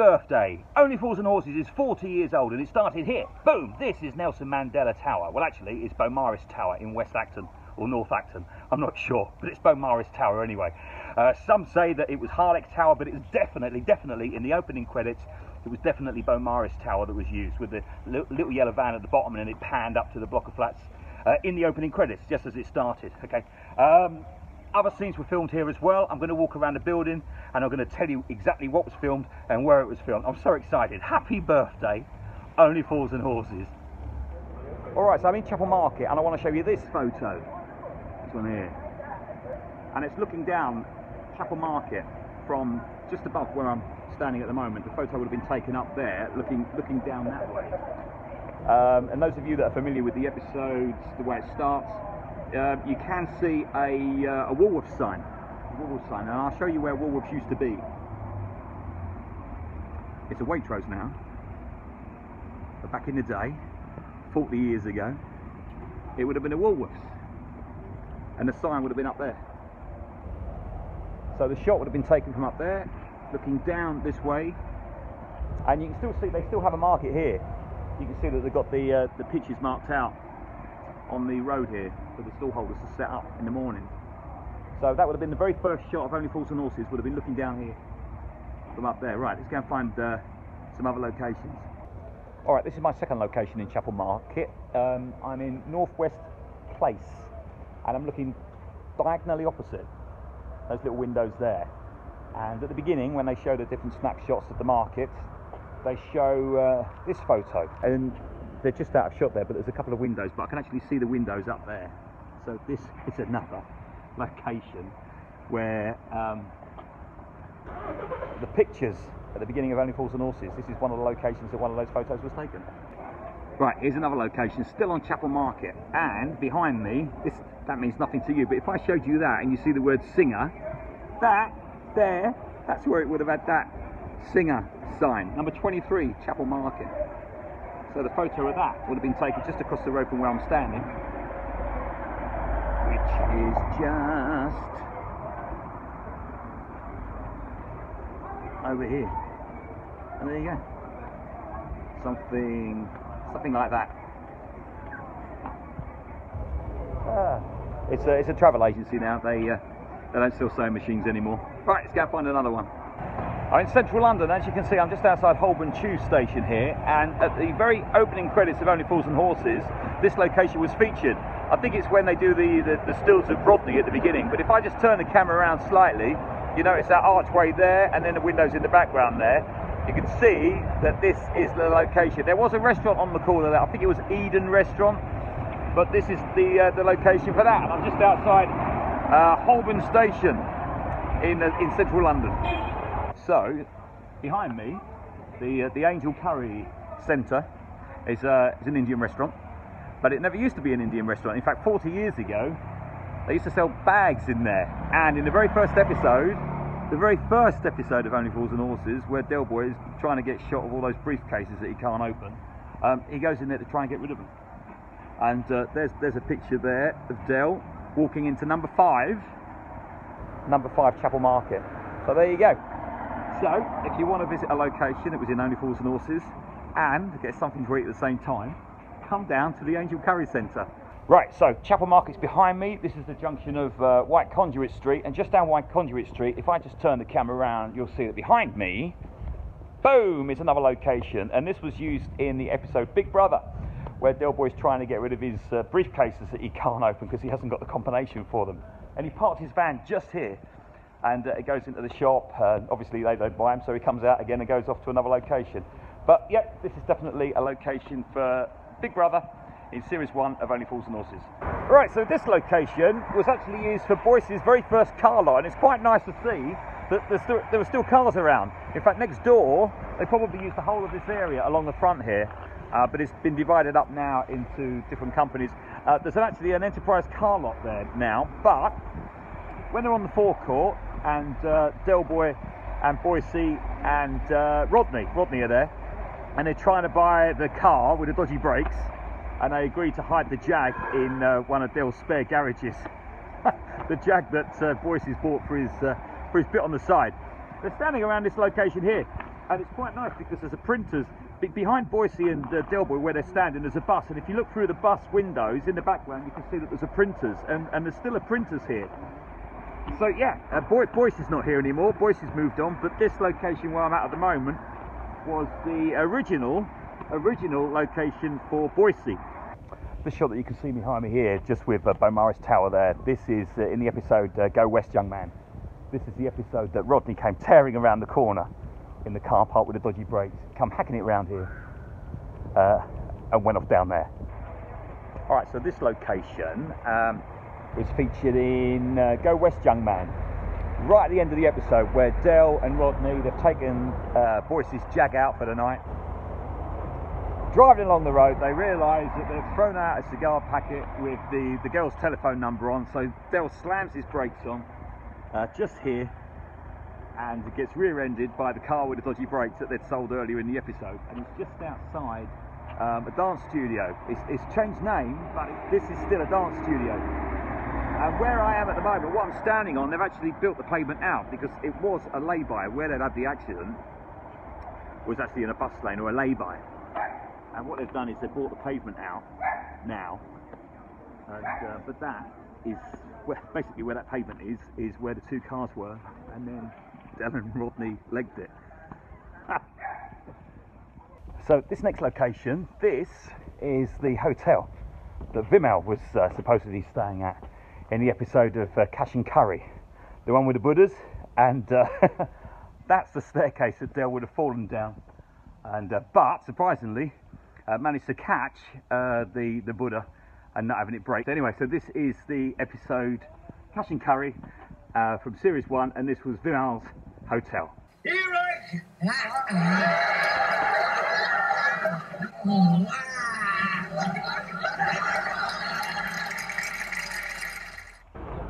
Birthday! Only Fools and Horses is 40 years old and it started here. Boom! This is Nelson Mandela Tower. Well, actually, it's Beaumaris Tower in West Acton or North Acton. I'm not sure, but it's Beaumaris Tower anyway. Uh, some say that it was Harlech Tower, but it was definitely, definitely in the opening credits. It was definitely Beaumaris Tower that was used with the little yellow van at the bottom and it panned up to the block of flats uh, in the opening credits just as it started. Okay. Um, other scenes were filmed here as well. I'm going to walk around the building and I'm going to tell you exactly what was filmed and where it was filmed. I'm so excited. Happy birthday, Only Fools and Horses. All right, so I'm in Chapel Market and I want to show you this photo. This one here. And it's looking down Chapel Market from just above where I'm standing at the moment. The photo would have been taken up there, looking looking down that way. Um, and those of you that are familiar with the episodes, the way it starts, uh, you can see a, uh, a Woolworths sign. A Woolworths sign, and I'll show you where Woolworths used to be. It's a Waitrose now, but back in the day, 40 years ago, it would have been a Woolworths, and the sign would have been up there. So the shot would have been taken from up there, looking down this way, and you can still see they still have a market here. You can see that they've got the uh, the pitches marked out on the road here for the stallholders to set up in the morning. So that would have been the very first shot of Only Fools and Horses, would have been looking down here from up there. Right, let's go and find uh, some other locations. All right, this is my second location in Chapel Market. Um, I'm in Northwest Place and I'm looking diagonally opposite those little windows there. And at the beginning, when they show the different snapshots of the market, they show uh, this photo. And they're just out of shot there, but there's a couple of windows, but I can actually see the windows up there. So this is another location where um, the pictures at the beginning of Only Fools and Horses, this is one of the locations that one of those photos was taken. Right, here's another location, still on Chapel Market, and behind me, this that means nothing to you, but if I showed you that and you see the word singer, that there, that's where it would have had that singer sign, number 23, Chapel Market. So the photo of that would have been taken just across the road from where I'm standing, which is just over here. And there you go. Something, something like that. Ah, it's a, it's a travel agency now. They, uh, they don't sell sewing machines anymore. Right, let's go find another one. I'm in central London, as you can see, I'm just outside Holborn Tube Station here, and at the very opening credits of Only Fools and Horses, this location was featured. I think it's when they do the, the, the stills of Rodney at the beginning, but if I just turn the camera around slightly, you notice that archway there, and then the windows in the background there. You can see that this is the location. There was a restaurant on the corner there, I think it was Eden Restaurant, but this is the, uh, the location for that, and I'm just outside uh, Holborn Station in, uh, in central London. So, behind me, the, uh, the Angel Curry Centre is, uh, is an Indian restaurant, but it never used to be an Indian restaurant. In fact, 40 years ago, they used to sell bags in there. And in the very first episode, the very first episode of Only Fools and Horses, where Del Boy is trying to get shot of all those briefcases that he can't open, um, he goes in there to try and get rid of them. And uh, there's there's a picture there of Del walking into number five, number five Chapel Market. So there you go. So, if you want to visit a location that was in Only Fools and Horses and get something to eat at the same time, come down to the Angel Curry Centre. Right, so Chapel Market's behind me. This is the junction of uh, White Conduit Street, and just down White Conduit Street, if I just turn the camera around, you'll see that behind me, boom, is another location. And this was used in the episode Big Brother, where Del Boy's trying to get rid of his uh, briefcases that he can't open because he hasn't got the combination for them. And he parked his van just here and uh, it goes into the shop. Uh, obviously, they don't buy them, so he comes out again and goes off to another location. But yeah, this is definitely a location for Big Brother in Series 1 of Only Fools and Horses. Right, so this location was actually used for Boycie's very first car lot, and it's quite nice to see that still, there were still cars around. In fact, next door, they probably used the whole of this area along the front here, uh, but it's been divided up now into different companies. Uh, there's actually an enterprise car lot there now, but when they're on the forecourt, and uh, Del Boy and Boycie and uh, Rodney. Rodney are there, and they're trying to buy the car with the dodgy brakes, and they agree to hide the Jag in uh, one of Del's spare garages. the Jag that uh, Boycie's bought for his uh, for his bit on the side. They're standing around this location here. and it's quite nice because there's a printers behind Boycie and uh, Delboy where they're standing. There's a bus, and if you look through the bus windows in the background, you can see that there's a printers, and, and there's still a printers here. So yeah, uh, Boy- Boycie's not here anymore. Boycie has moved on, but this location where I'm at at the moment was the original original location for Boycie. The shot that you can see behind me here, just with uh, Beaumaris Tower there, this is uh, in the episode uh, Go West Young Man. This is the episode that Rodney came tearing around the corner in the car park with the dodgy brakes, come hacking it around here, uh, and went off down there. All right, so this location um, was featured in uh, Go West Young Man. Right at the end of the episode, where Del and Rodney they've taken uh, Boycie's Jag out for the night. Driving along the road, they realise that they've thrown out a cigar packet with the, the girl's telephone number on. So Del slams his brakes on uh, just here and gets rear-ended by the car with the dodgy brakes that they'd sold earlier in the episode. And it's just outside um, a dance studio. It's, it's changed name, but this is still a dance studio. And where I am at the moment, what I'm standing on, they've actually built the pavement out because it was a lay-by. Where they'd had the accident was actually in a bus lane or a lay-by. And what they've done is they've brought the pavement out now. And, uh, but that is where, basically where that pavement is, is where the two cars were. And then Del and Rodney legged it. so this next location, this is the hotel that Vimal was uh, supposedly staying at in the episode of uh, Cash and Curry, the one with the Buddhas, and uh, that's the staircase that Del would have fallen down. And uh, but surprisingly, uh, managed to catch uh, the the Buddha and not having it break. Anyway, so this is the episode Cash and Curry uh, from series one, and this was Vimal's hotel.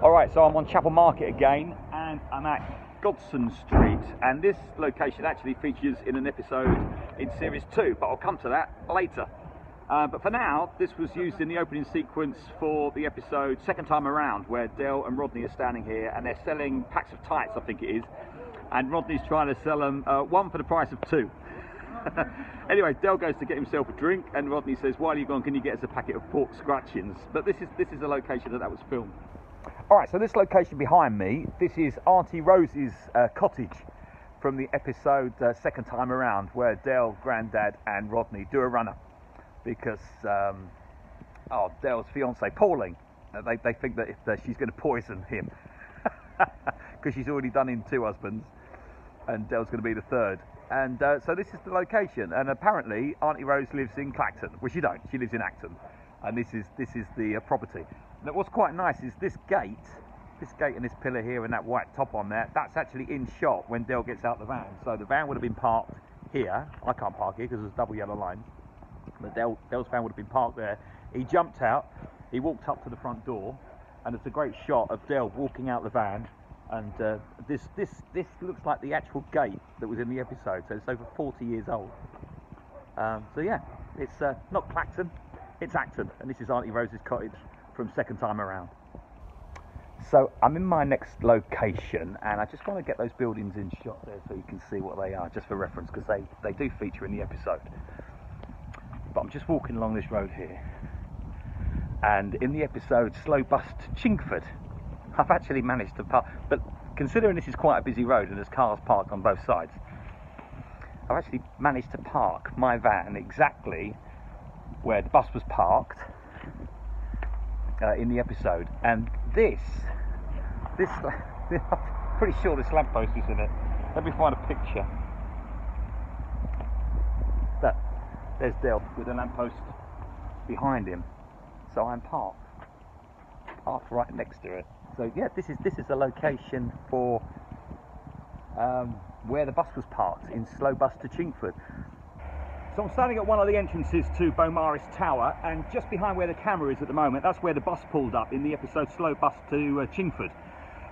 All right, so I'm on Chapel Market again, and I'm at Godson Street, and this location actually features in an episode in series two, but I'll come to that later. Uh, but for now, this was used in the opening sequence for the episode second time around, where Del and Rodney are standing here and they're selling packs of tights, I think it is, and Rodney's trying to sell them uh, one for the price of two. anyway, Del goes to get himself a drink, and Rodney says, "While you're gone, can you get us a packet of pork scratchings?" But this is this is the location that that was filmed. All right, so this location behind me, this is Auntie Rose's uh, cottage from the episode uh, second time around, where Del, Grandad, and Rodney do a runner because um, oh, Del's fiance Pauline, uh, they they think that if uh, she's going to poison him because she's already done in two husbands, and Del's going to be the third. And uh, so this is the location, and apparently Auntie Rose lives in Clacton, which she don't. She lives in Acton, and this is this is the uh, property. Now, what's quite nice is this gate, this gate and this pillar here and that white top on there. That's actually in shot when Del gets out the van. So the van would have been parked here. I can't park here because there's a double yellow line. But Del, Del's van would have been parked there. He jumped out. He walked up to the front door, and it's a great shot of Del walking out the van. And uh, this this this looks like the actual gate that was in the episode. So it's over 40 years old. Um, so yeah, it's uh, not Clacton, it's Acton, and this is Auntie Rose's cottage from second time around. So I'm in my next location, and I just want to get those buildings in shot there so you can see what they are, just for reference, because they they do feature in the episode. But I'm just walking along this road here, and in the episode Slow Bus to Chingford, I've actually managed to park. But considering this is quite a busy road and there's cars parked on both sides, I've actually managed to park my van exactly where the bus was parked uh, in the episode. And this, this, I'm pretty sure this lamppost is in it. Let me find a picture. That, there's Del with the lamppost behind him. So I'm parked, parked right next to it. So yeah, this is this is the location for um, where the bus was parked in Slow Bus to Chingford. So I'm standing at one of the entrances to Beaumaris Tower, and just behind where the camera is at the moment, that's where the bus pulled up in the episode Slow Bus to uh, Chingford.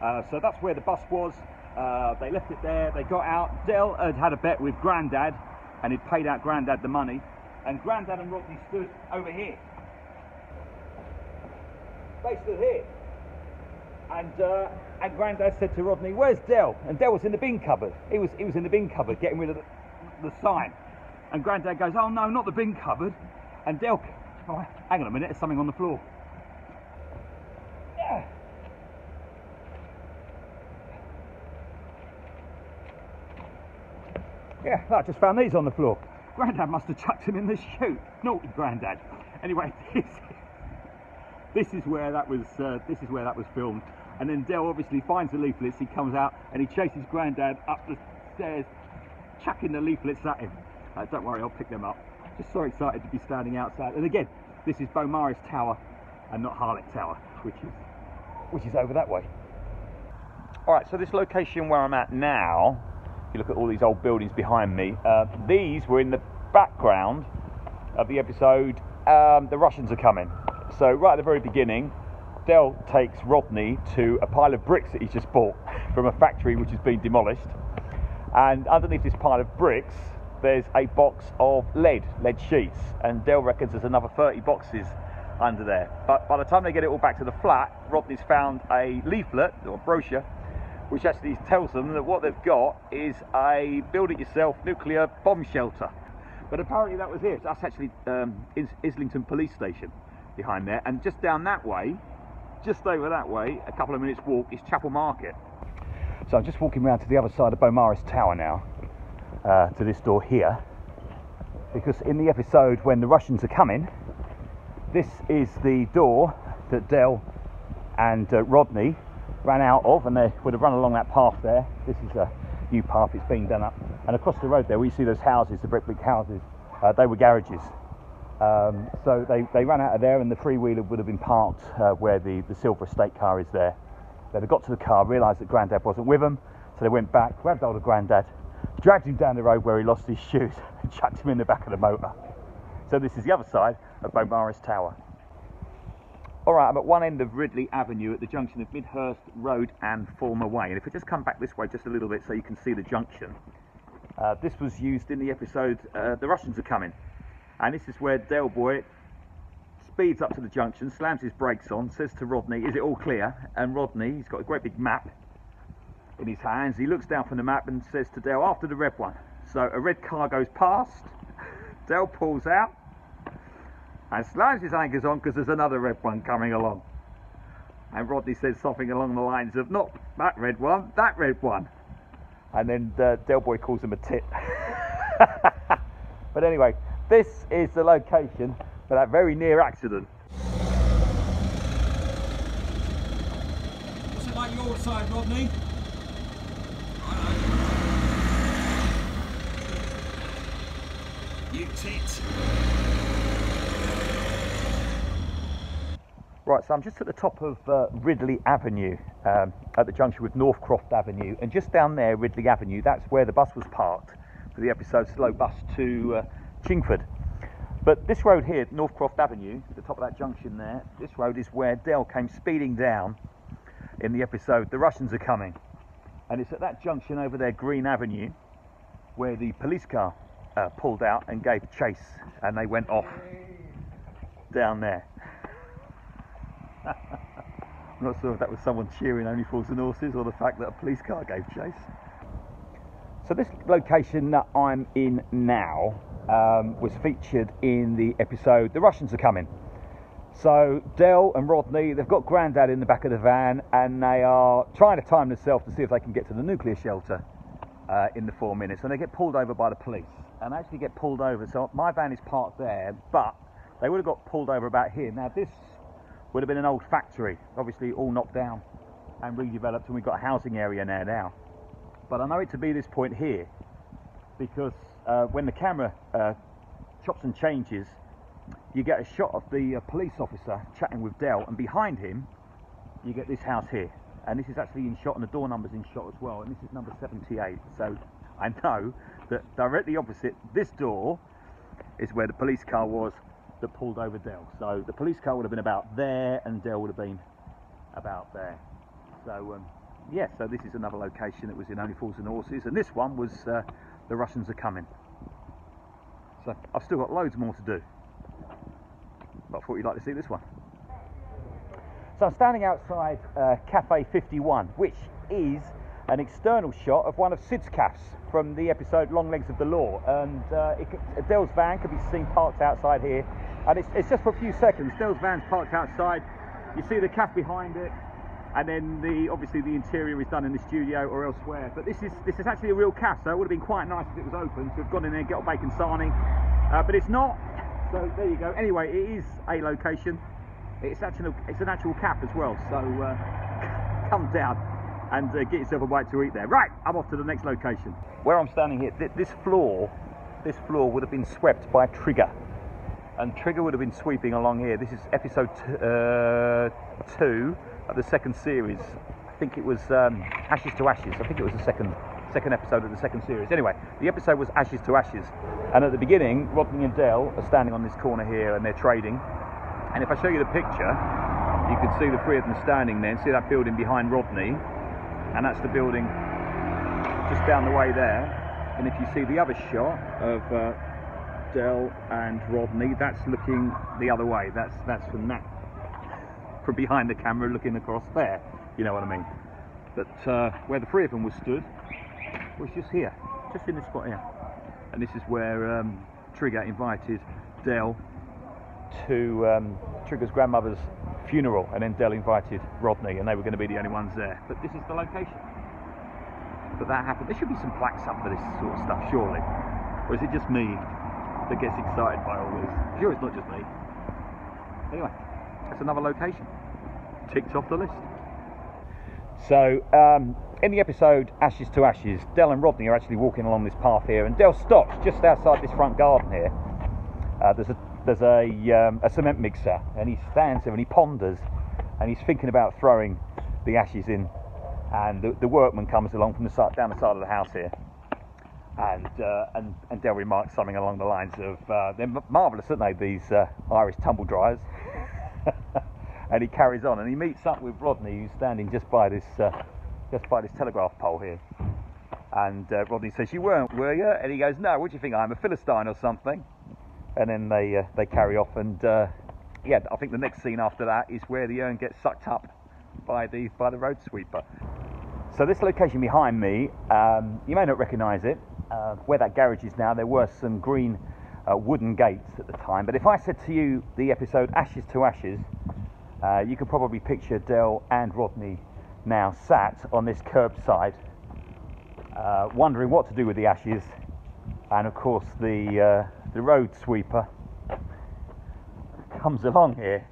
Uh, so that's where the bus was. Uh, they left it there. They got out. Del had had a bet with Grandad, and he'd paid out Grandad the money. And Grandad and Rodney stood over here. They stood here. And uh, and Grandad said to Rodney, "Where's Del? And Del was in the bin cupboard. He was he was in the bin cupboard getting rid of the the sign. And Grandad goes, oh no, not the bin cupboard. And Del, oh, hang on a minute, there's something on the floor. Yeah. Yeah, I just found these on the floor. Grandad must have chucked them in the chute. Naughty Grandad. Anyway, this, this is where that was. Uh, this is where that was filmed. And then Del obviously finds the leaflets. He comes out and he chases Grandad up the stairs, chucking the leaflets at him. Uh, don't worry, I'll pick them up. Just so excited to be standing outside. And again, this is Beaumaris Tower and not Harlech Tower, which is which is over that way. All right, so this location where I'm at now, if you look at all these old buildings behind me, uh, these were in the background of the episode um, The Russians Are Coming. So, right at the very beginning, Del takes Rodney to a pile of bricks that he's just bought from a factory which has been demolished. And underneath this pile of bricks, there's a box of lead, lead sheets. And Del reckons there's another 30 boxes under there. But by the time they get it all back to the flat, Rodney's found a leaflet or brochure which actually tells them that what they've got is a build it yourself nuclear bomb shelter. But apparently that was it. That's actually um, Is Islington Police Station behind there. And just down that way, just over that way, a couple of minutes walk, is Chapel Market. So I'm just walking around to the other side of Beaumaris Tower now, uh, to this door here. Because in the episode when the Russians are coming, this is the door that Del and uh, Rodney ran out of, and they would have run along that path there. This is a new path, it's being done up. And across the road there, we see those houses, the brick brick houses, uh, they were garages. Um, so they, they ran out of there, and the three wheeler would have been parked uh, where the, the silver estate car is there. They got to the car, realised that Grandad wasn't with them, so they went back, grabbed hold of Grandad, dragged him down the road where he lost his shoes, and chucked him in the back of the motor. So this is the other side of Beaumaris Tower. All right, I'm at one end of Ridley Avenue at the junction of Midhurst Road and Former Way. And if we just come back this way just a little bit so you can see the junction, uh, this was used in the episode uh, The Russians Are Coming. And this is where Del Boy speeds up to the junction, slams his brakes on, says to Rodney, Is it all clear? And Rodney, he's got a great big map in his hands. He looks down from the map and says to Del, After the red one. So a red car goes past, Del pulls out and slams his anchors on because there's another red one coming along. And Rodney says something along the lines of, not that red one, that red one. And then uh, Del Boy calls him a tit. but anyway, this is the location for that very near accident. What's it like your side, Rodney? You tit. Right, so I'm just at the top of uh, Ridley Avenue um, at the junction with Northcroft Avenue, and just down there, Ridley Avenue, that's where the bus was parked for the episode Slow Bus to uh, Chingford. But this road here, Northcroft Avenue, the top of that junction there, this road is where Del came speeding down in the episode The Russians Are Coming. And it's at that junction over there, Green Avenue, where the police car uh, pulled out and gave chase, and they went off down there. I'm not sure if that was someone cheering Only Fools and Horses or the fact that a police car gave chase. So this location that I'm in now um, was featured in the episode The Russians Are Coming. So Del and Rodney, they've got Grandad in the back of the van and they are trying to time themselves to see if they can get to the nuclear shelter uh, in the four minutes. And they get pulled over by the police and actually get pulled over. So my van is parked there, but they would have got pulled over about here. Now this would have been an old factory, obviously all knocked down and redeveloped, and we've got a housing area there now. But I know it to be this point here because uh, when the camera uh, chops and changes, you get a shot of the uh, police officer chatting with Del, and behind him, you get this house here. And this is actually in shot, and the door number's in shot as well. And this is number 78. So I know that directly opposite this door is where the police car was that pulled over Del. So the police car would have been about there, and Del would have been about there. So um, yeah, so this is another location that was in Only Fools and Horses, and this one was uh, the Russians are coming. So I've still got loads more to do. But I thought you'd like to see this one. So I'm standing outside uh, Cafe 51, which is an external shot of one of Sid's calves from the episode Long Legs of the Law. And uh, it, Del's van can be seen parked outside here. And it's, it's just for a few seconds. Del's van's parked outside. You see the calf behind it. And then the obviously the interior is done in the studio or elsewhere. But this is this is actually a real calf, so it would have been quite nice if it was open to have gone in there and got a bacon sarnie. Uh, but it's not. So there you go. Anyway, it is a location. It's actually it's an actual calf as well. So uh, come down and uh, get yourself a bite to eat there. Right, I'm off to the next location. Where I'm standing here, th this floor, this floor would have been swept by Trigger, and Trigger would have been sweeping along here. This is episode uh, two of the second series. I think it was um, Ashes to Ashes. I think it was the second second episode of the second series. Anyway, the episode was Ashes to Ashes, and at the beginning, Rodney and Del are standing on this corner here, and they're trading. And if I show you the picture, you can see the three of them standing there. And see that building behind Rodney, and that's the building just down the way there. And if you see the other shot of uh, Del and Rodney, that's looking the other way. That's that's from that from behind the camera looking across there. You know what I mean? But uh, where the three of them were stood was just here, just in this spot here. And this is where um, Trigger invited Del to um, Trigger's grandmother's funeral, and then Del invited Rodney, and they were going to be the only ones there. But this is the location. But that happened. There should be some plaques up for this sort of stuff, surely. Or is it just me that gets excited by all this? Sure, it's not just me. Anyway, that's another location. Ticked off the list. So, um, in the episode Ashes to Ashes, Del and Rodney are actually walking along this path here, and Del stops just outside this front garden here. Uh, there's a there's a, um, a cement mixer, and he stands there and he ponders, and he's thinking about throwing the ashes in. And the, the workman comes along from the side, down the side of the house here, and uh, and and Del remarks something along the lines of, uh, "They're marvellous, aren't they? These uh, Irish tumble dryers." and he carries on, and he meets up with Rodney, who's standing just by this uh, just by this telegraph pole here. And uh, Rodney says, "You weren't, were you?" And he goes, "No. What do you think? I'm a philistine or something?" and then they uh, they carry off and uh, yeah I think the next scene after that is where the urn gets sucked up by the by the road sweeper so this location behind me um, you may not recognize it uh, where that garage is now there were some green uh, wooden gates at the time but if I said to you the episode Ashes to Ashes uh, you could probably picture Del and Rodney now sat on this curbside uh, wondering what to do with the ashes and of course the the road sweeper comes along here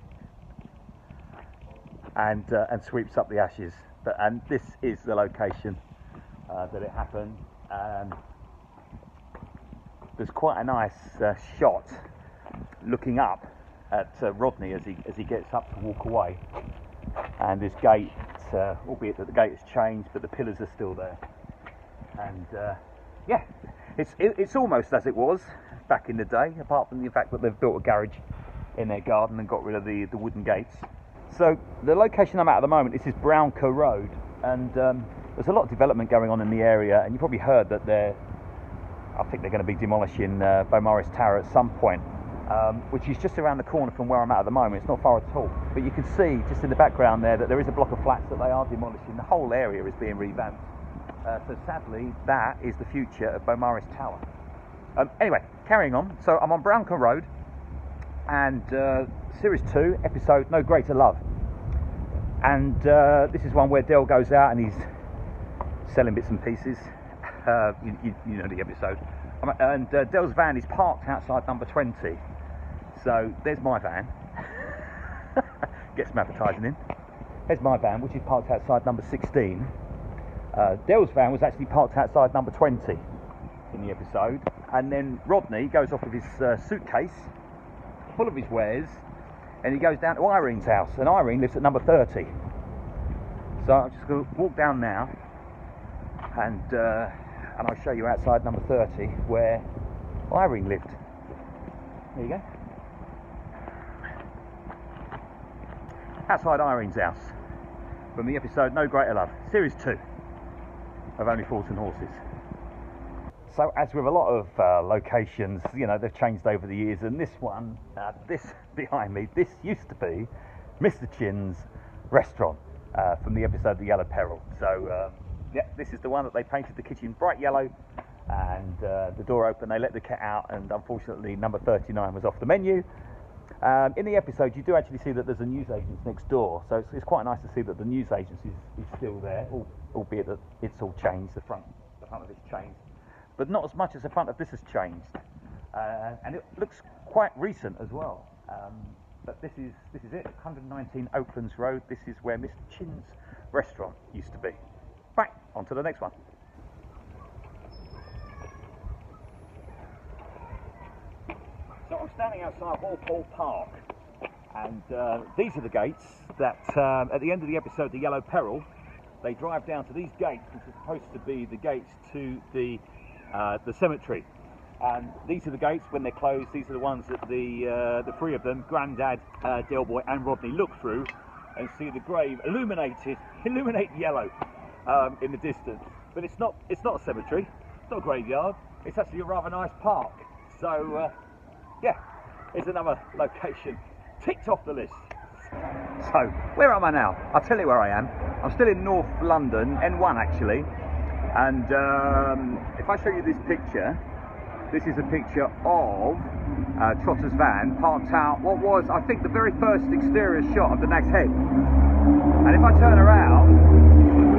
and uh, and sweeps up the ashes. But, and this is the location uh, that it happened. Um, there's quite a nice uh, shot looking up at uh, Rodney as he as he gets up to walk away. And this gate, uh, albeit that the gate has changed, but the pillars are still there. And uh, yeah, it's it, it's almost as it was back in the day, apart from the fact that they've built a garage in their garden and got rid of the, the wooden gates. So the location I'm at at the moment this is Browncar Road, and um, there's a lot of development going on in the area, and you probably heard that they're, I think they're going to be demolishing uh, Beaumaris Tower at some point, um, which is just around the corner from where I'm at at the moment. It's not far at all, but you can see just in the background there that there is a block of flats that they are demolishing. The whole area is being revamped. Uh, so sadly, that is the future of Beaumaris Tower. Um, anyway, carrying on. So I'm on Browncar Road, and uh, Series 2, episode No Greater Love. And uh, this is one where Del goes out and he's selling bits and pieces. Uh, you, you, you, know the episode. Um, and uh, Del's van is parked outside number 20. So there's my van. Get some advertising in. There's my van, which is parked outside number 16. Uh, Del's van was actually parked outside number 20 in the episode. And then Rodney goes off with his uh, suitcase full of his wares and he goes down to Irene's house. And Irene lives at number 30. So I'm just going to walk down now and, uh, and I'll show you outside number 30 where Irene lived. There you go. Outside Irene's house from the episode No Greater Love, Series 2 of Only Fools and Horses. So, as with a lot of uh, locations, you know, they've changed over the years, and this one, uh, this behind me, this used to be Mr. Chin's restaurant uh, from the episode The Yellow Peril. So, um, Yeah, this is the one that they painted the kitchen bright yellow and uh, the door open, they let the cat out, and unfortunately, number 39 was off the menu. Um, in the episode, you do actually see that there's a newsagent next door, so it's, it's, quite nice to see that the newsagent is, is still there, albeit that it's all changed. The front, the front of it's changed, but not as much as the front of this has changed, uh, and it looks quite recent as well. Um, but this is this is it, 119 Oaklands Road. This is where Mr. Chin's restaurant used to be. Right, on to the next one. I'm standing outside Walpole Park, and uh, these are the gates that, um, at the end of the episode, The Yellow Peril, they drive down to these gates, which are supposed to be the gates to the uh, the cemetery. And these are the gates when they're closed. These are the ones that the uh, the three of them, Grandad, uh, Delboy, and Rodney, look through and see the grave illuminated, illuminate yellow um, in the distance. But it's not it's not a cemetery. It's not a graveyard. It's actually a rather nice park. So uh, yeah, it's another location ticked off the list. So, where am I now? I'll tell you where I am. I'm still in North London, N1 actually. And um, if I show you this picture, this is a picture of uh, Trotter's van parked out what was, I think, the very first exterior shot of the Nag's Head. And if I turn around,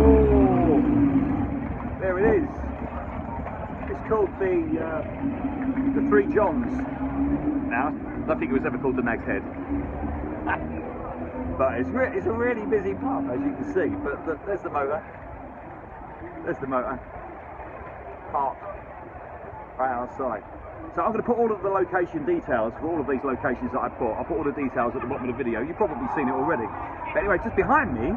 oh, there it is. It's called the uh, the Three Johns. Now, I don't think it was ever called the Nag's Head. but it's, re it's a really busy pub, as you can see. But the, there's the motor. There's the motor. Parked right outside. So I'm going to put all of the location details for all of these locations that I've put. I'll put all the details at the bottom of the video. You've probably seen it already. But anyway, just behind me,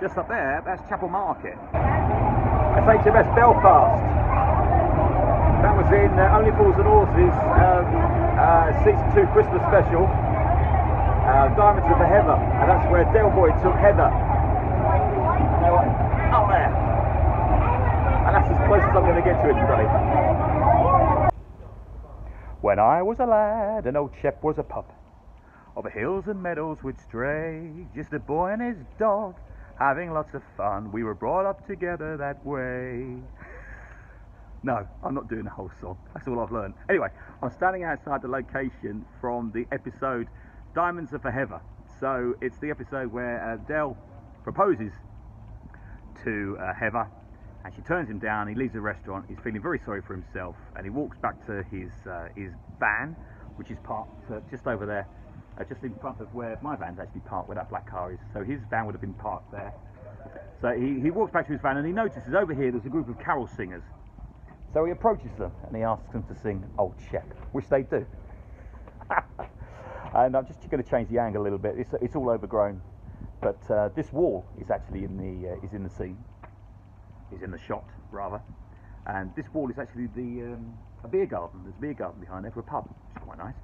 just up there, that's Chapel Market. That's HMS Belfast. That was in uh, Only Fools and Horses um, uh, season two Christmas special. Uh, Diamonds Are for Heather, and that's where Del Boy took Heather. Up there. And that's as close as I'm going to get to it today. When I was a lad, an old chap was a pup. Over hills and meadows we'd stray, just a boy and his dog, having lots of fun. We were brought up together that way. No, I'm not doing the whole song. That's all I've learned. Anyway, I'm standing outside the location from the episode Diamonds Are for Heather. So it's the episode where uh, Del proposes to uh, Heather and she turns him down. He leaves the restaurant. He's feeling very sorry for himself and he walks back to his uh, his van, which is parked uh, just over there, uh, just in front of where my van's actually parked, where that black car is. So his van would have been parked there. So he, he walks back to his van and he notices over here there's a group of carol singers so he approaches them and he asks them to sing Old Shep, which they do. and I'm just going to change the angle a little bit. It's, it's all overgrown, but uh, this wall is actually in the uh, is in the scene. Is in the shot rather, and this wall is actually the um, a beer garden. There's a beer garden behind there for a pub. It's quite nice.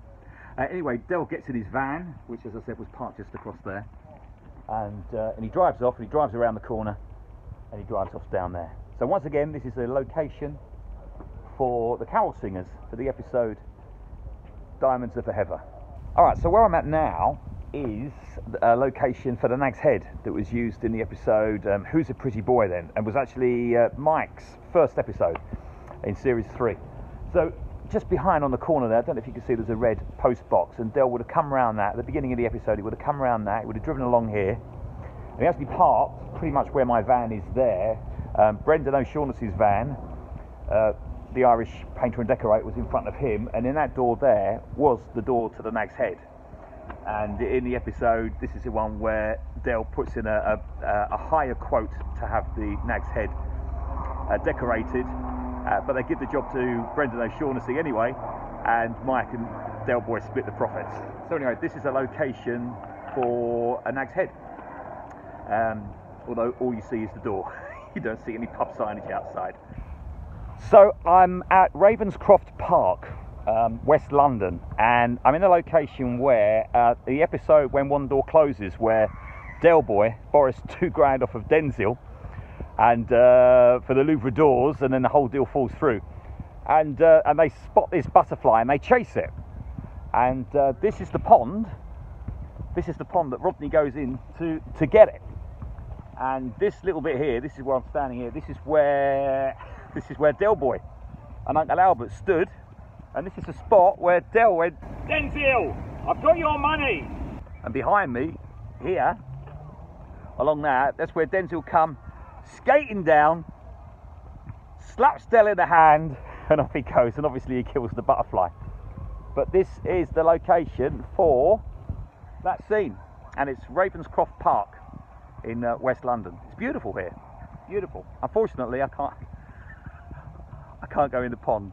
Uh, anyway, Del gets in his van, which, as I said, was parked just across there, and uh, and he drives off. And he drives around the corner, and he drives off down there. So once again, this is a location for the carol singers for the episode Diamonds Are for Heather. Alright, so where I'm at now is a location for the Nag's Head that was used in the episode um, Who's a Pretty Boy Then and was actually uh, Mike's first episode in series 3. So just behind on the corner there, I don't know if you can see there's a red post box and Del would have come around that at the beginning of the episode, he would have come around that, he would have driven along here and he actually parked pretty much where my van is there. Um, Brendan O'Shaughnessy's van uh, the Irish painter and decorator was in front of him, and in that door there was the door to the Nag's Head. And in the episode, this is the one where Del puts in a, a, a higher quote to have the Nag's Head uh, decorated, uh, but they give the job to Brendan O'Shaughnessy anyway, and Mike and Del Boy split the profits. So anyway, this is a location for a Nag's Head. Um, although all you see is the door. you don't see any pub signage outside. So I'm at Ravenscourt Park, um, West London, and I'm in a location where uh, the episode when one door closes, where Del Boy borrows two grand off of Denzil, and uh, for the Louvre doors, and then the whole deal falls through, and uh, and they spot this butterfly and they chase it, and uh, this is the pond. This is the pond that Rodney goes in to to get it, And this little bit here, this is where I'm standing here. This is where this is where Del Boy and Uncle Albert stood, and this is the spot where Del went. Denzil, I've got your money. And behind me, here, along that, that's where Denzil come skating down, slaps Del in the hand, and off he goes. And obviously he kills the butterfly. But this is the location for that scene, and it's Ravenscourt Park in uh, West London. It's beautiful here, beautiful. Unfortunately, I can't, can't go in the pond.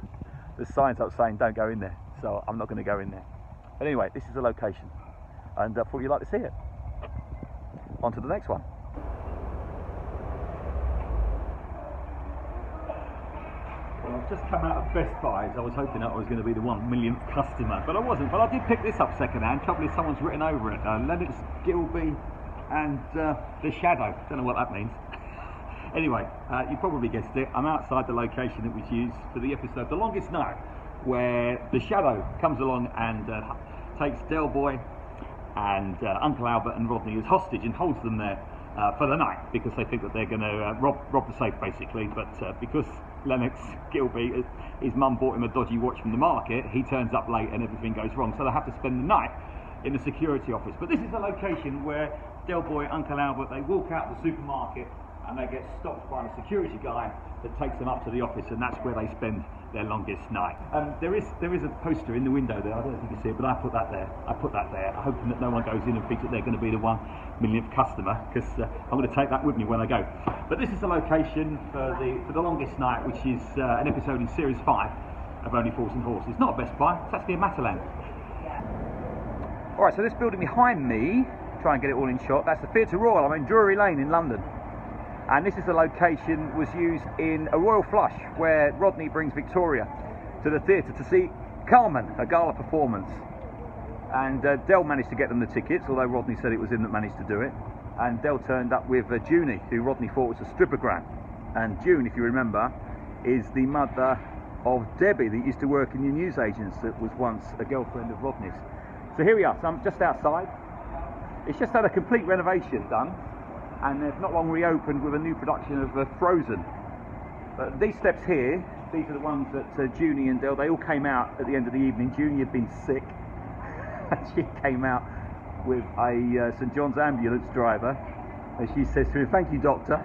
There's signs up saying don't go in there, so I'm not going to go in there. But anyway, this is the location, and I thought you'd like to see it. On to the next one. Well, I've just come out of Best Buys. I was hoping that I was going to be the one millionth customer, but I wasn't. But I did pick this up secondhand. Trouble is, someone's written over it. Uh, Lennox Gilbey and uh, The Shadow. Don't know what that means. Anyway, uh, you probably guessed it. I'm outside the location that was used for the episode The Longest Night, where The Shadow comes along and uh, takes Del Boy and uh, Uncle Albert and Rodney as hostage and holds them there uh, for the night because they think that they're going to uh, rob, rob the safe basically. But uh, because Lennox Gilbey, his, his mum bought him a dodgy watch from the market, he turns up late and everything goes wrong. So they have to spend the night in the security office. But this is the location where Del Boy, Uncle Albert, they walk out the supermarket and they get stopped by a security guy that takes them up to the office, and that's where they spend their longest night. Um, there is there is a poster in the window there. I don't if you can see it, but I put that there. I put that there, hoping that no one goes in and thinks that they're going to be the one millionth customer, because uh, I'm going to take that with me when I go. But this is the location for the for the longest night, which is uh, an episode in series five of Only Fools and Horses. Not a Best Buy, it's actually a Matalan. All right, so this building behind me try and get it all in shot. That's the Theatre Royal. I'm in Drury Lane in London. And this is the location was used in a royal flush where Rodney brings Victoria to the theatre to see Carmen, a gala performance. And uh, Del managed to get them the tickets, although Rodney said it was him that managed to do it. And Del turned up with uh, Junie, who Rodney thought was a stripper strippogram. And June, if you remember, is the mother of Debbie that used to work in the newsagents that was once a girlfriend of Rodney's. So here we are, so I'm just outside. It's just had a complete renovation done, and they've not long reopened with a new production of uh, Frozen. But these steps here, these are the ones that uh, Junie and Del, they all came out at the end of the evening. Junie had been sick, and she came out with a uh, St John's ambulance driver, and she says to him, "Thank you, doctor."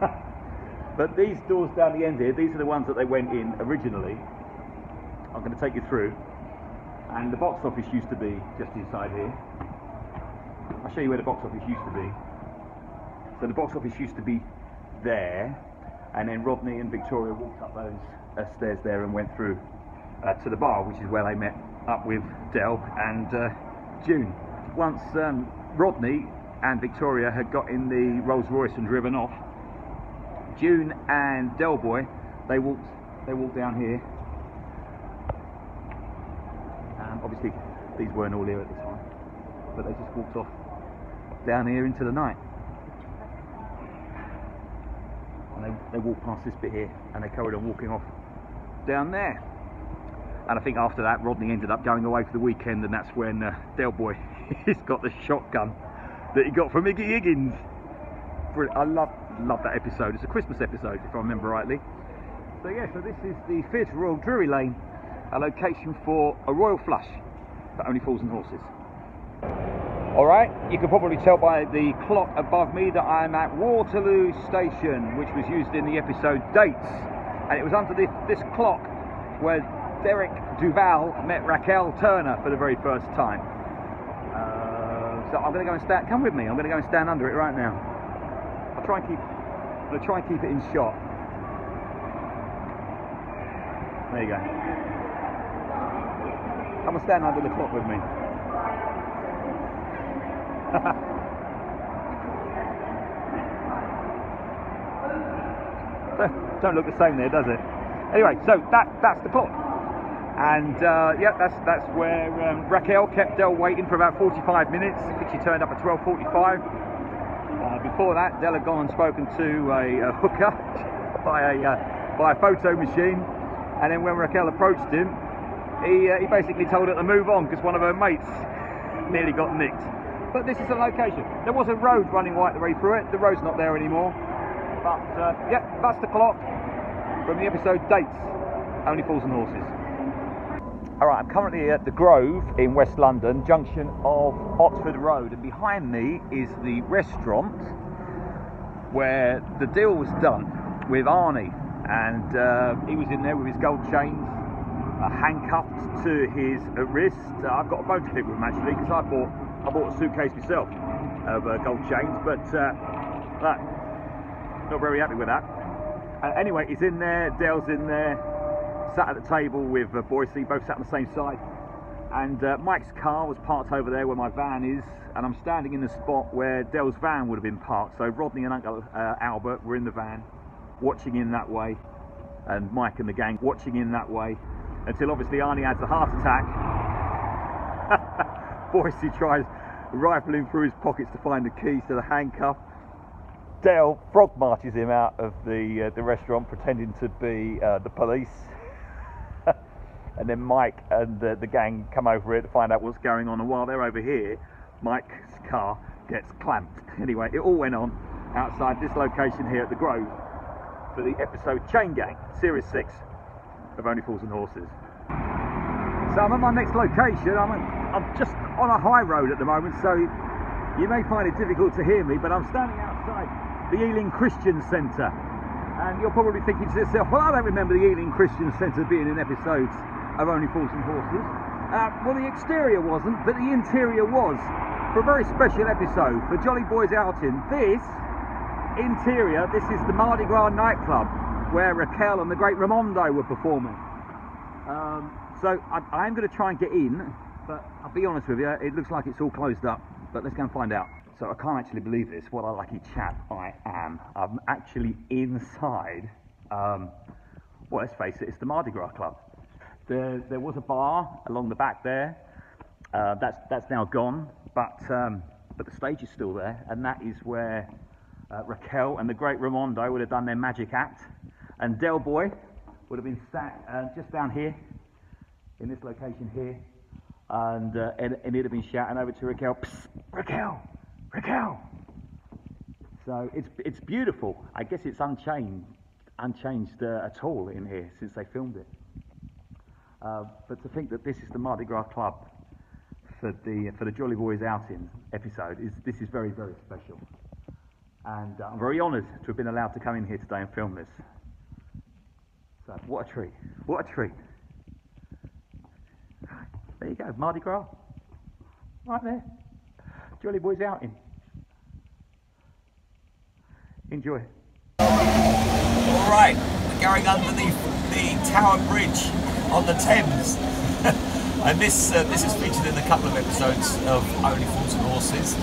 but these doors down the end here, these are the ones that they went in originally. I'm going to take you through, and the box office used to be just inside here. I'll show you where the box office used to be. So the box office used to be there, and then Rodney and Victoria walked up those uh, stairs there and went through uh, to the bar, which is where they met up with Del and uh, June. Once um, Rodney and Victoria had got in the Rolls Royce and driven off, June and Del Boy they walked they walked down here. Um, obviously, these weren't all here at the time, but they just walked off down here into the night. And they, they walked past this bit here and they carried on walking off down there. And I think after that, Rodney ended up going away for the weekend, and that's when uh, Del Boy he's got the shotgun that he got from Iggy Higgins. I love love that episode. It's a Christmas episode, if I remember rightly. So yeah, so this is the Theatre Royal Drury Lane, a location for a royal flush for Only Fools and Horses. Alright, you can probably tell by the clock above me that I'm at Waterloo Station, which was used in the episode Dates. And it was under this, this clock where Derek Duval met Raquel Turner for the very first time. Uh, so I'm going to go and stand, come with me, I'm going to go and stand under it right now. I'll try and keep, to try and keep it in shot. There you go. Come and stand under the clock with me. Don't look the same there, does it? Anyway, so that that's the plot. And uh, yeah, that's that's where um, Raquel kept Del waiting for about 45 minutes. I think she turned up at 12:45. Uh, before that, Del had gone and spoken to a, a hooker by a uh, by a photo machine, and then when Raquel approached him, he uh, he basically told her to move on because one of her mates nearly got nicked. But this is the location. There was a road running right the way through it. The road's not there anymore. But uh, yeah, that's the clock from the episode Dates, Only Fools and Horses. All right, I'm currently at the Grove in West London, junction of Oxford Road, and behind me is the restaurant where the deal was done with Arnie, and uh, he was in there with his gold chains, uh, handcuffed to his wrist. Uh, I've got a bone to pick with him actually because I bought I bought a suitcase myself of uh, gold chains, but uh, no, not very happy with that. Uh, anyway, he's in there, Del's in there, sat at the table with uh, Boycie, both sat on the same side. And uh, Mike's car was parked over there where my van is, and I'm standing in the spot where Del's van would have been parked. So Rodney and Uncle uh, Albert were in the van, watching in that way, and Mike and the gang watching in that way, until obviously Arnie has a heart attack. Boycie tries rifling through his pockets to find the keys to the handcuff. Del frog marches him out of the uh, the restaurant, pretending to be uh, the police. and then Mike and the, the gang come over here to find out what's going on. And while they're over here, Mike's car gets clamped. Anyway, it all went on outside this location here at the Grove for the episode Chain Gang, Series 6 of Only Fools and Horses. So I'm at my next location. I'm, I'm just on a high road at the moment, so you may find it difficult to hear me, but I'm standing outside the Ealing Christian Centre. And you're probably thinking to yourself, well, I don't remember the Ealing Christian Centre being in episodes of Only Fools and Horses. Uh, well, the exterior wasn't, but the interior was. For a very special episode for Jolly Boys Outing, this interior, this is the Mardi Gras nightclub where Raquel and the great Raymondo were performing. Um, so I, I'm going to try and get in, but I'll be honest with you, it looks like it's all closed up. But let's go and find out. So I can't actually believe this. What a lucky chap I am. I'm actually inside. Um, well, let's face it, it's the Mardi Gras Club. There, there was a bar along the back there. Uh, that's that's now gone, but um, but the stage is still there, and that is where uh, Raquel and the great Raymondo would have done their magic act, and Del Boy would have been sat uh, just down here in this location here, and, uh, and, and he'd have been shouting over to Raquel, Raquel, Raquel. So it's it's beautiful. I guess it's unchanged, unchanged uh, at all in here since they filmed it. Uh, but to think that this is the Mardi Gras Club for the for the Jolly Boys outing episode is this is very very special, and uh, I'm very honoured to have been allowed to come in here today and film this. So what a treat! What a treat! There you go, Mardi Gras. Right there. Jolly Boys outing. Enjoy. All right, we're going underneath the Tower Bridge on the Thames. and this uh, this is featured in a couple of episodes of Only Fools and Horses.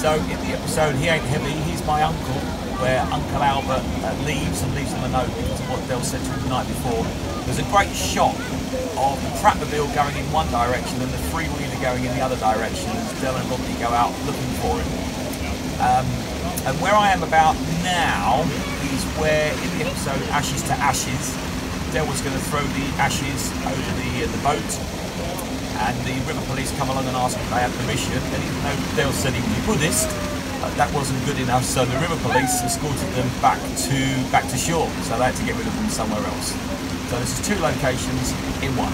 So in the episode He Ain't Heavy, he's my uncle, where Uncle Albert uh, leaves and leaves them a note because of what Del said to him the night before. There's a great shot of the Pratmobile going in one direction and the three-wheeler going in the other direction as Del and Rodney go out looking for him. Um, and where I am about now is where in the episode Ashes to Ashes, Del was going to throw the ashes over the uh, the boat, and the river police come along and ask if they have permission. And even though Del said he was Buddhist, uh, that wasn't good enough. So the river police escorted them back to back to shore. So they had to get rid of them somewhere else. So this is two locations in one.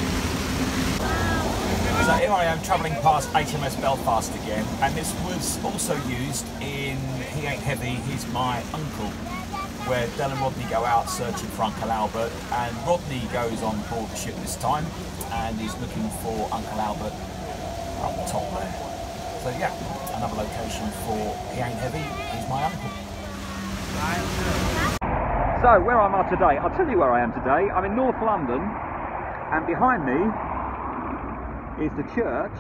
So here I am travelling past HMS Belfast again, and this was also used in He Ain't Heavy, He's My Uncle, where Del and Rodney go out searching for Uncle Albert, and Rodney goes on board the ship this time, and he's looking for Uncle Albert up top there. So yeah, another location for He Ain't Heavy, He's My Uncle. So where am I today? I'll tell you where I am today. I'm in North London, and behind me is the church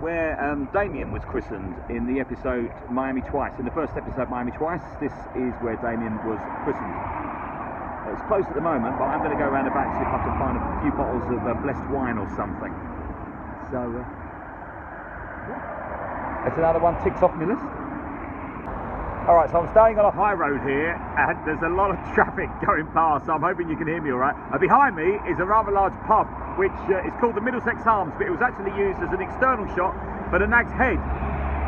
where um, Damien was christened in the episode Miami Twice. In the first episode Miami Twice, this is where Damien was christened. It's closed at the moment, but I'm going to go around the back see if I can find a few bottles of uh, blessed wine or something. So, uh. That's another one ticks off my list. All right, so I'm staying on a high road here, and there's a lot of traffic going past. So I'm hoping you can hear me all right. Uh, behind me is a rather large pub, which uh, is called the Middlesex Arms, but it was actually used as an external shot for the Nag's Head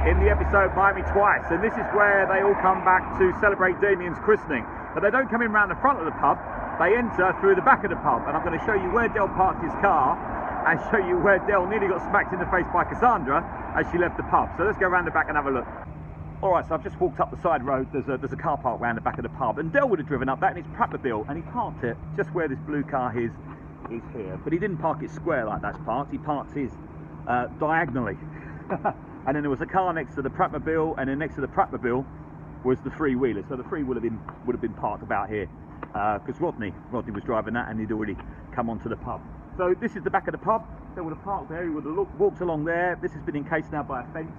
in the episode Miami Twice, and this is where they all come back to celebrate Damien's christening. But they don't come in round the front of the pub, they enter through the back of the pub, and I'm going to show you where Del parked his car and show you where Del nearly got smacked in the face by Cassandra as she left the pub. So let's go around the back and have a look. All right, so I've just walked up the side road. There's a, there's a car park round the back of the pub, and Del would have driven up that in his Pratmobile, and he parked it just where this blue car is, is here. But he didn't park it square like that's parked. He parked his uh, diagonally. and then there was a car next to the Pratmobile, and then next to the Pratmobile was the three wheeler. So the three would have been would have been parked about here because uh, Rodney Rodney was driving that, and he'd already come onto the pub. So this is the back of the pub. They would have parked there. He would have looked, walked along there. This has been encased now by a fence.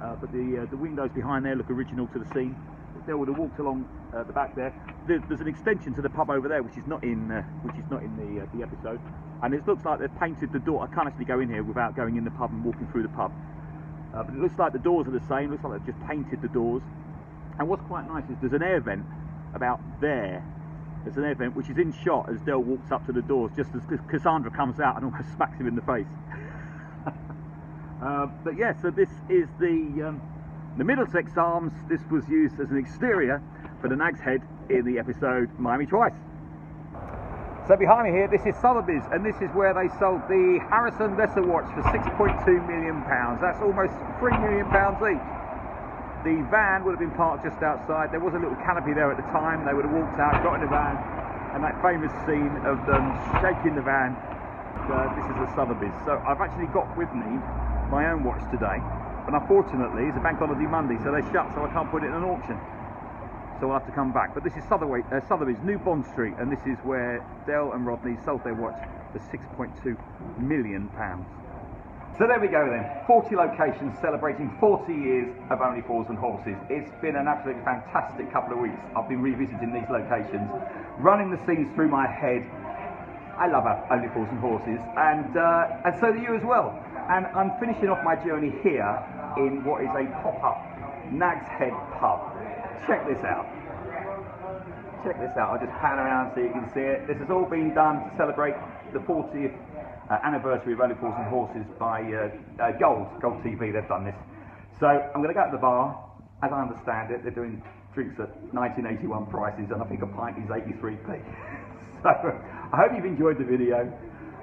Uh, but the uh, the windows behind there look original to the scene. They would have walked along uh, the back there. There's, there's, an extension to the pub over there, which is not in uh, which is not in the uh, the episode. And it looks like they've painted the door. I can't actually go in here without going in the pub and walking through the pub. Uh, but it looks like the doors are the same. It Looks like they've just painted the doors. And what's quite nice is there's an air vent about there. There's an air vent which is in shot as Del walks up to the doors, just as Cassandra comes out and almost smacks him in the face. Uh, but yeah, so this is the um, the Middlesex Arms. This was used as an exterior for the Nag's Head in the episode Miami Twice. So behind me here, this is Sotheby's, and this is where they sold the Harrison Lesser watch for 6.2 million pounds. That's almost three million pounds each. The van would have been parked just outside. There was a little canopy there at the time. They would have walked out, got in the van, and that famous scene of them shaking the van. Uh, this is a Sotheby's. So I've actually got with me my own watch today, but unfortunately it's a bank holiday Monday, so they're shut, so I can't put it in an auction. So I'll have to come back. But this is Sotheby's, uh, Sotheby's, New Bond Street, and this is where Del and Rodney sold their watch for 6.2 million pounds. So there we go then, 40 locations celebrating 40 years of Only Fools and Horses. It's been an absolutely fantastic couple of weeks. I've been revisiting these locations, running the scenes through my head. I love Only Fools and Horses, and, uh, and so do you as well. And I'm finishing off my journey here in what is a pop-up Nag's Head pub. Check this out. Check this out. I'll just pan around so you can see it. This has all been done to celebrate the 40th uh, anniversary of Only Fools and Horses by uh, uh, Gold, Gold TV. They've done this. So I'm going to go to the bar. As I understand it, they're doing drinks at 1981 prices, and I think a pint is 83p. so I hope you've enjoyed the video.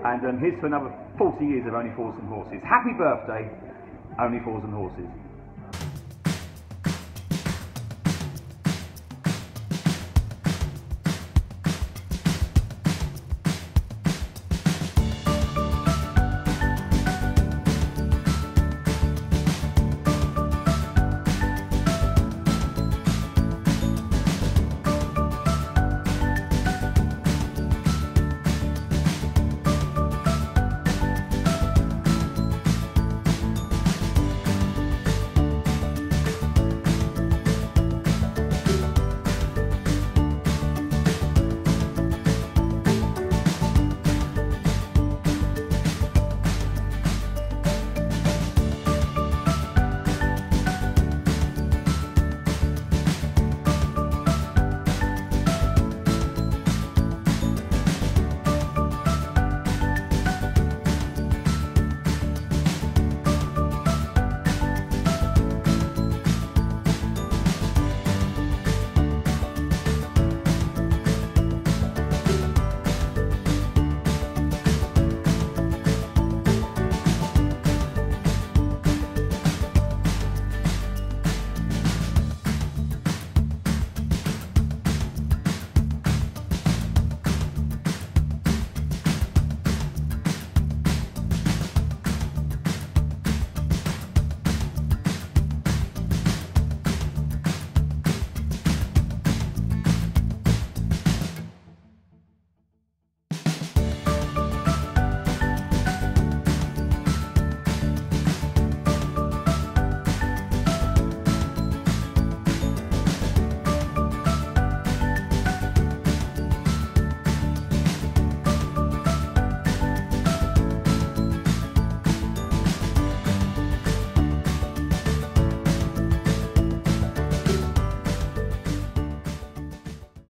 And um, here's to another 40 years of Only Fools and Horses. Happy birthday, Only Fools and Horses.